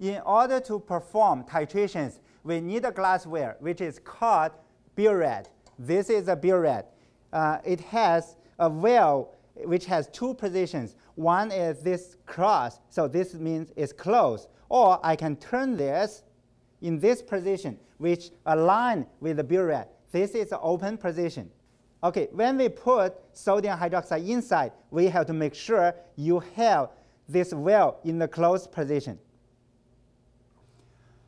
in order to perform titrations, we need a glassware which is called burette. This is a burette. Uh, it has a well which has two positions. One is this cross, so this means it's closed. Or I can turn this in this position, which align with the burette. This is an open position. Okay, when we put sodium hydroxide inside, we have to make sure you have this well in the closed position.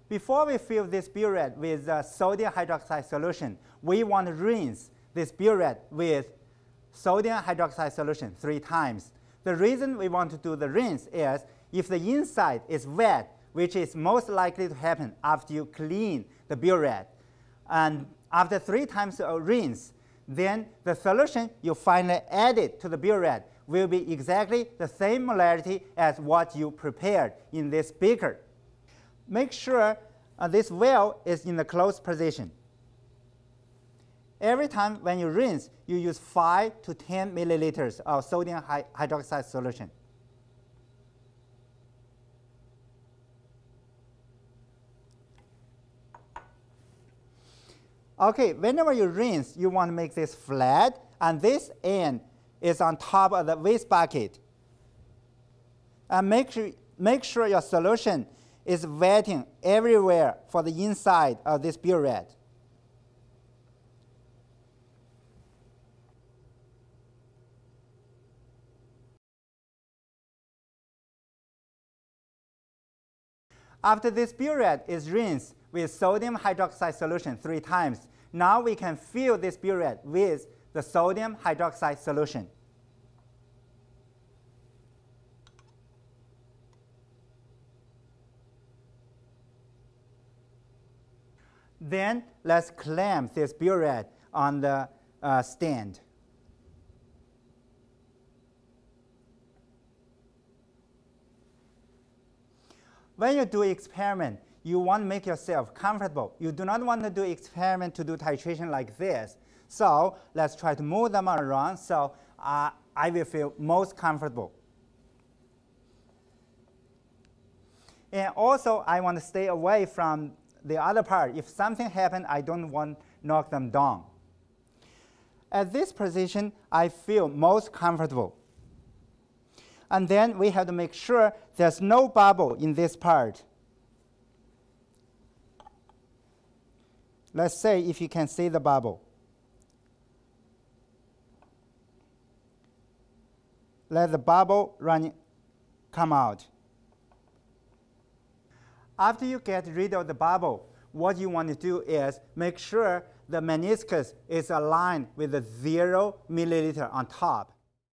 Before we fill this burette with the sodium hydroxide solution, we want to rinse this burette with sodium hydroxide solution three times. The reason we want to do the rinse is if the inside is wet, which is most likely to happen after you clean the burette, and after three times of rinse, then the solution you finally added to the burette will be exactly the same molarity as what you prepared in this beaker make sure uh, this well is in the closed position. Every time when you rinse, you use 5 to 10 milliliters of sodium hydroxide solution. Okay, whenever you rinse, you want to make this flat, and this end is on top of the waste bucket. And make sure, make sure your solution is waiting everywhere for the inside of this burette. After this burette is rinsed with sodium hydroxide solution three times, now we can fill this burette with the sodium hydroxide solution. Then let's clamp this burette on the uh, stand. When you do experiment, you want to make yourself comfortable. You do not want to do experiment to do titration like this. So let's try to move them around so uh, I will feel most comfortable. And also, I want to stay away from the other part, if something happened, I don't want knock them down. At this position, I feel most comfortable. And then we have to make sure there's no bubble in this part. Let's say if you can see the bubble. Let the bubble run, come out. After you get rid of the bubble, what you want to do is make sure the meniscus is aligned with the zero milliliter on top.